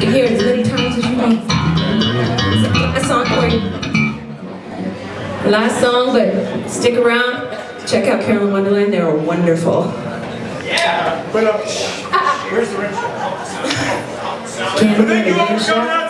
You can hear it as many times as you want. Last song for you. Last song, but stick around. Check out Carolyn Wonderland. They're wonderful. Yeah. But uh, where's the rim? Can't you all